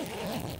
Ha ha ha!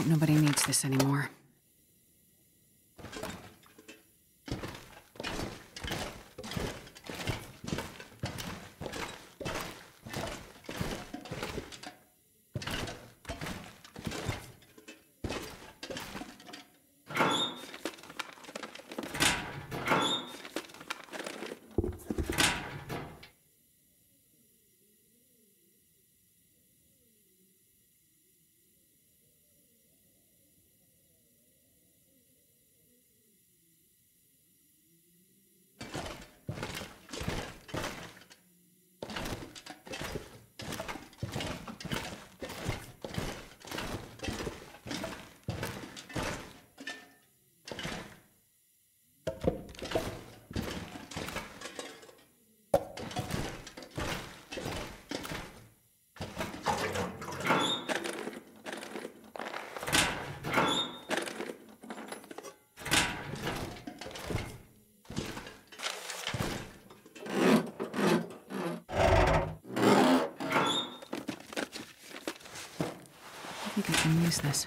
Hope nobody needs this anymore. Use this.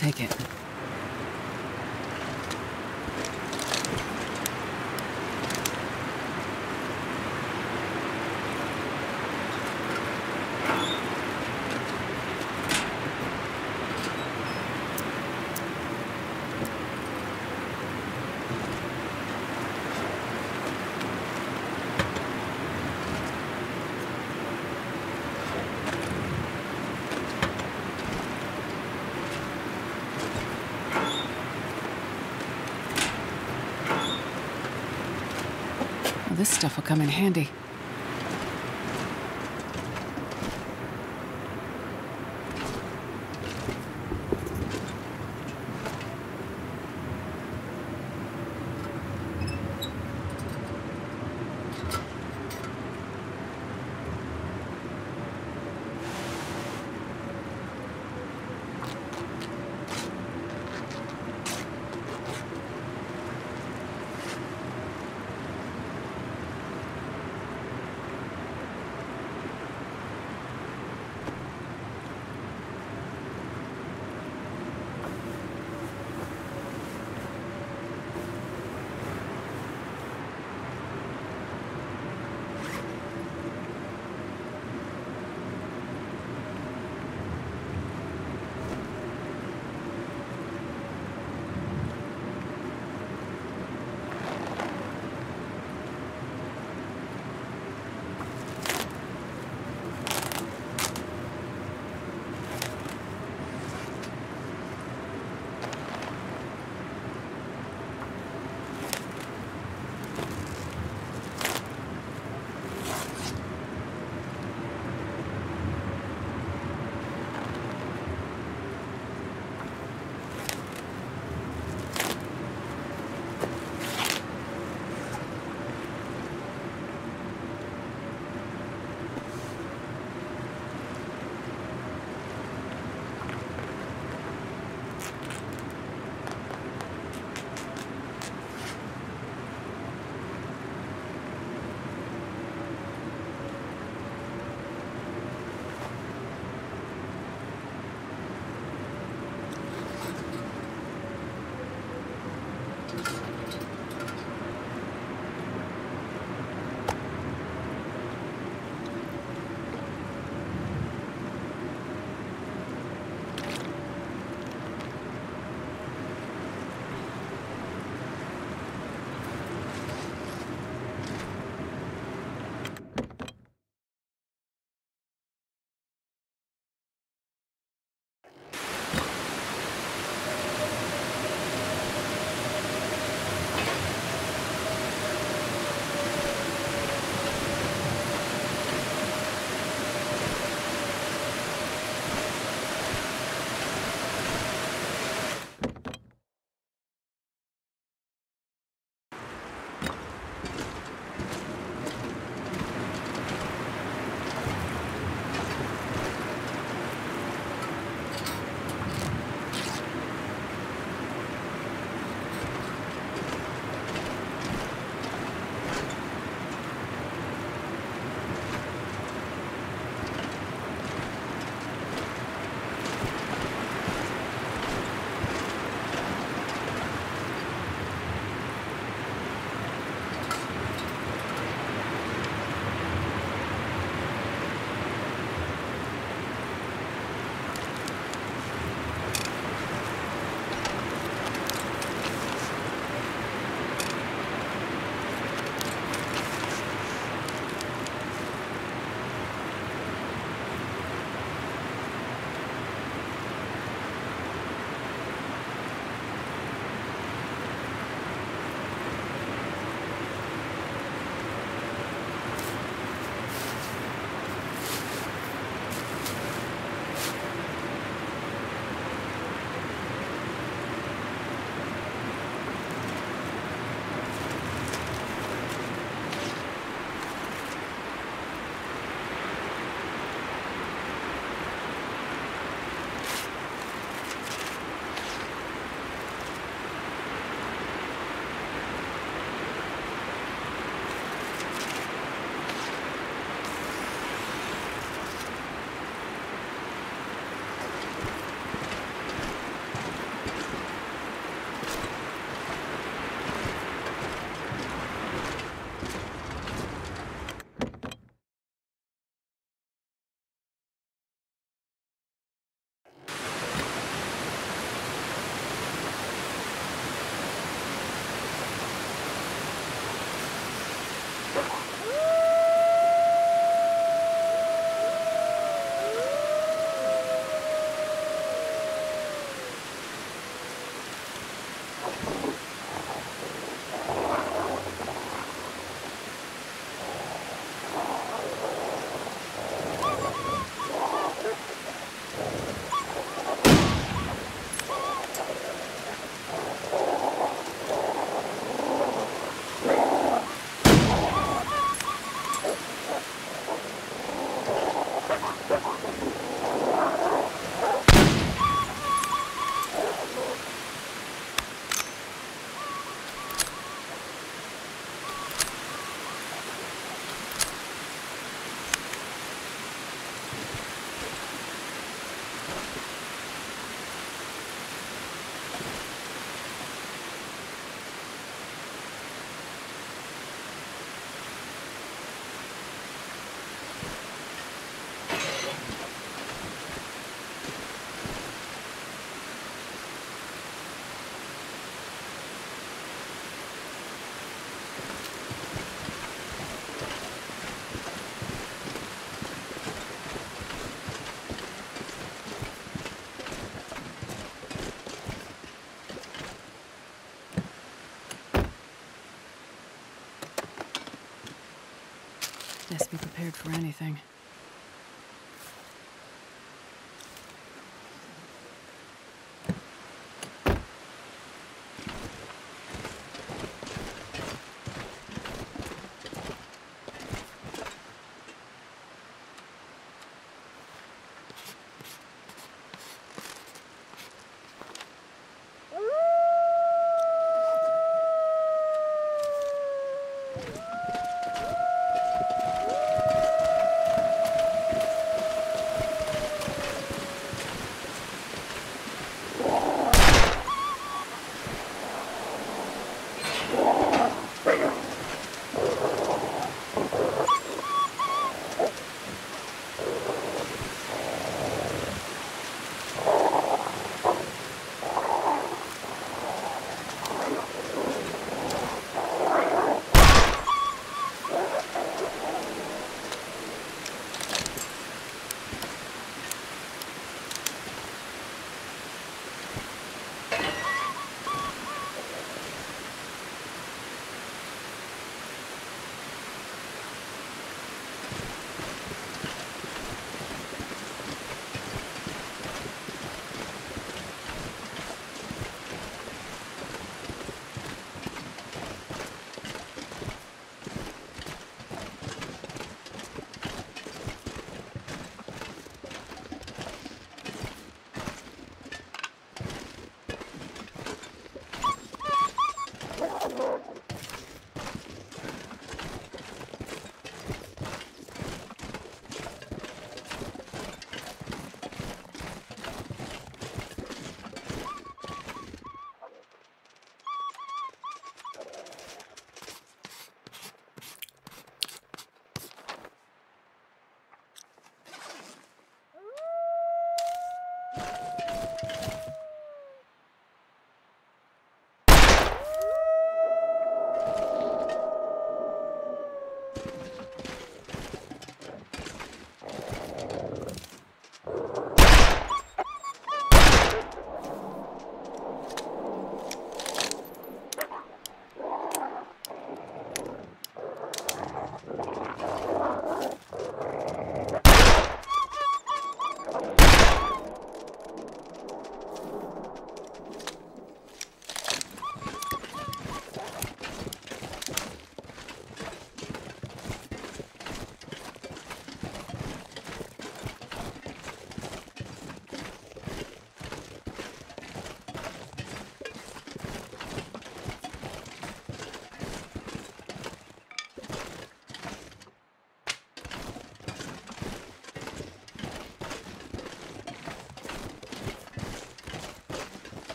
Take it. This stuff will come in handy. Best be prepared for anything.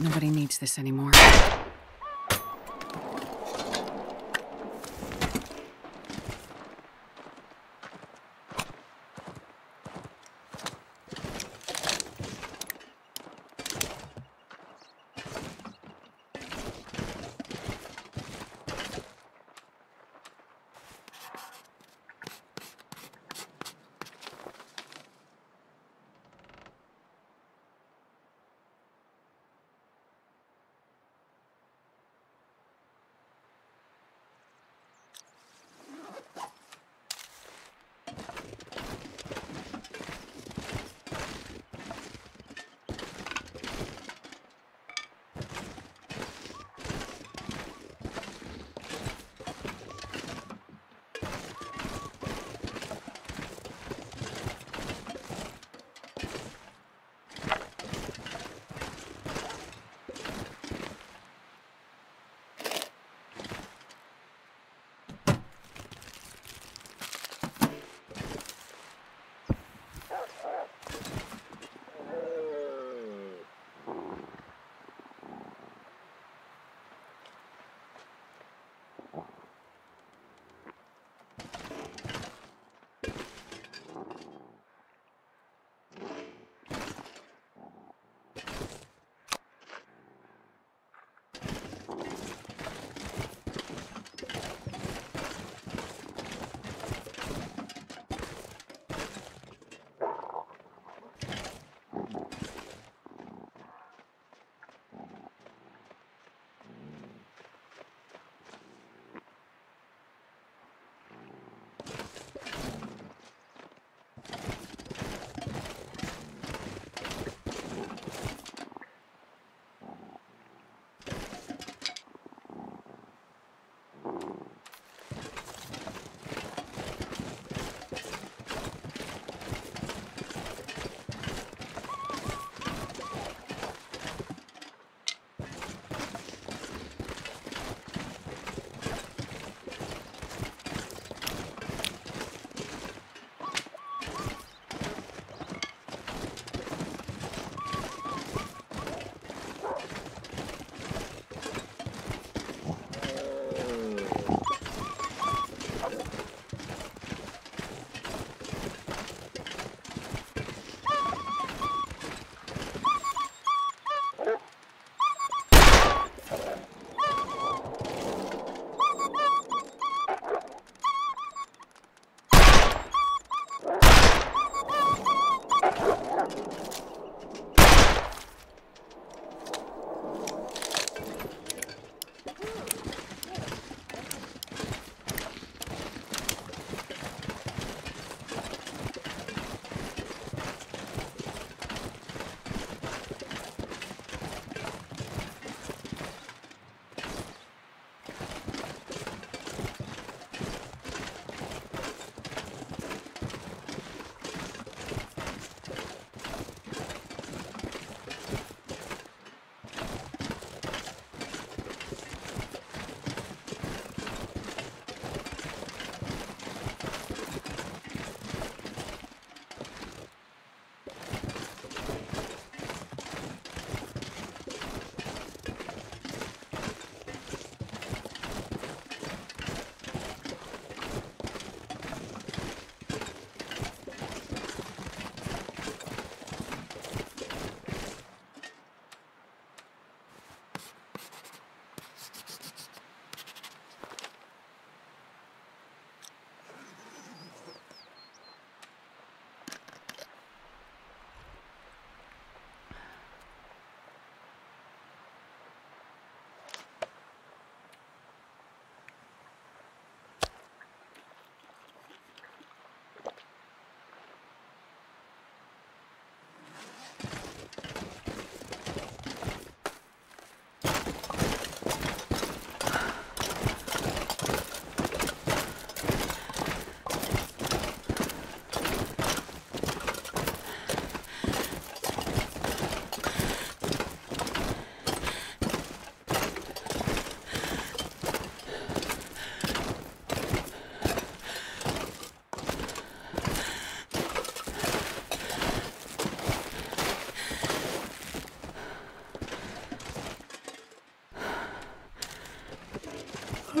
Nobody needs this anymore.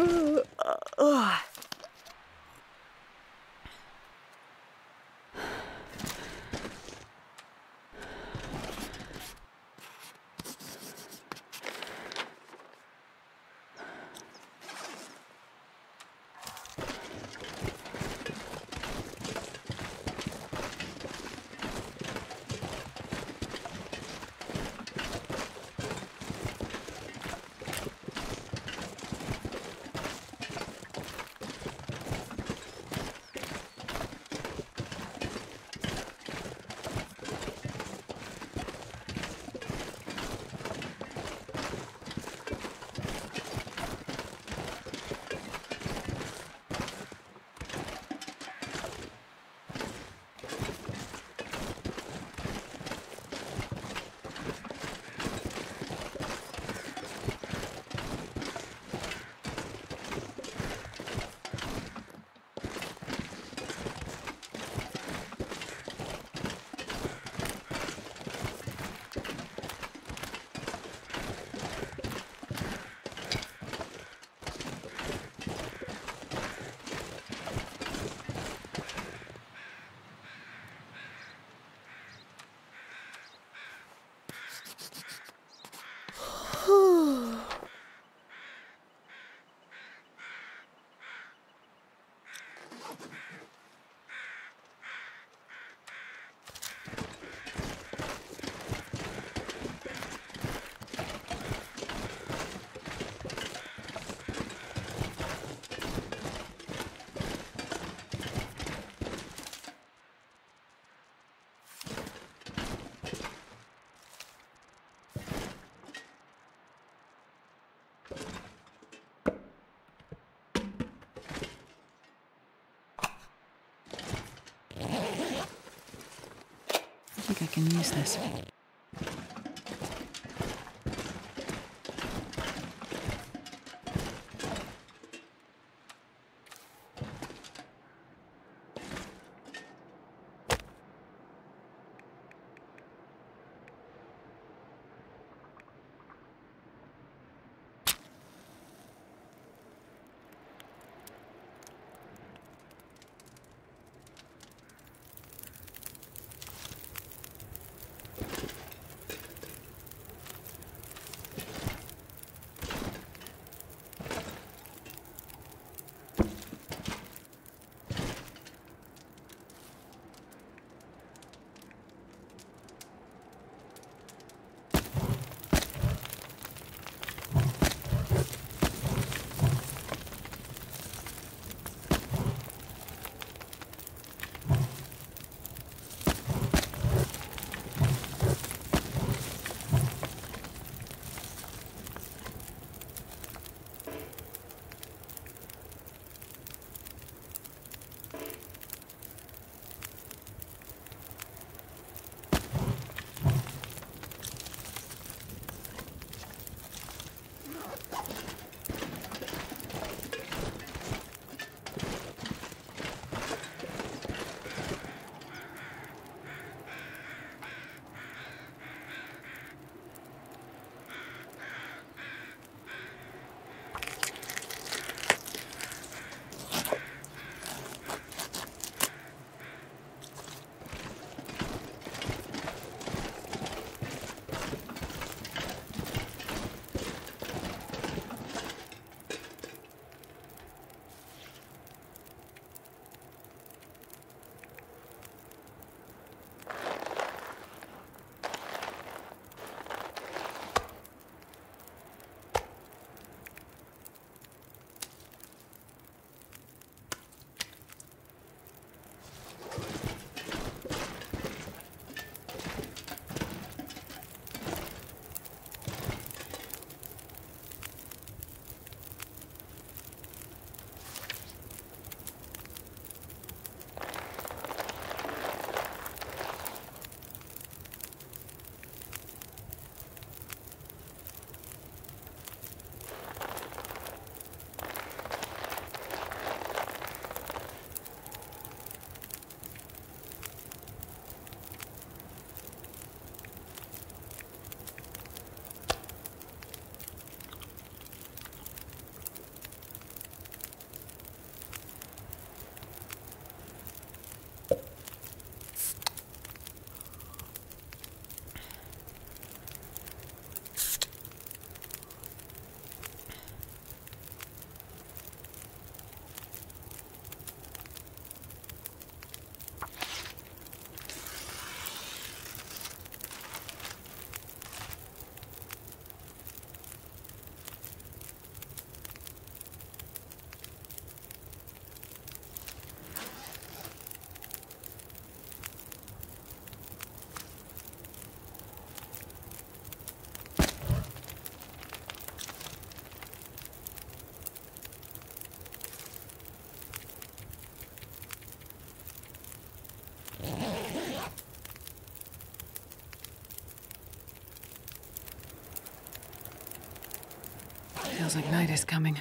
Think uh, I can use this. Feels like night is coming.